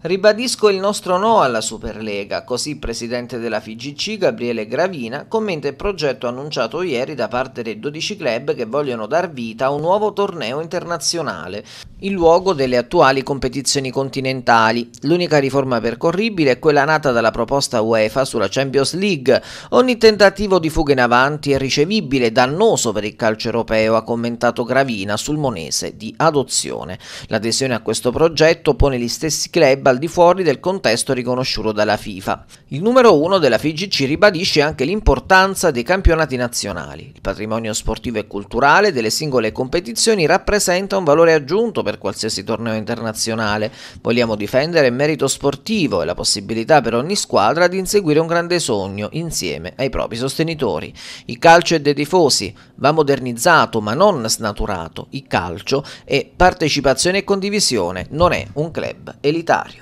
Ribadisco il nostro no alla Superlega, così il presidente della FIGC Gabriele Gravina commenta il progetto annunciato ieri da parte dei 12 club che vogliono dar vita a un nuovo torneo internazionale, in luogo delle attuali competizioni continentali. L'unica riforma percorribile è quella nata dalla proposta UEFA sulla Champions League. Ogni tentativo di fuga in avanti è ricevibile, dannoso per il calcio europeo, ha commentato Gravina sul monese di adozione. L'adesione a questo progetto pone gli stessi club al di fuori del contesto riconosciuto dalla FIFA. Il numero uno della FIGC ribadisce anche l'importanza dei campionati nazionali. Il patrimonio sportivo e culturale delle singole competizioni rappresenta un valore aggiunto per qualsiasi torneo internazionale. Vogliamo difendere il merito sportivo e la possibilità per ogni squadra di inseguire un grande sogno insieme ai propri sostenitori. Il calcio è dei tifosi, va modernizzato ma non snaturato. Il calcio è partecipazione e condivisione, non è un club elitario.